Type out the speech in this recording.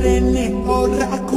Rene Morata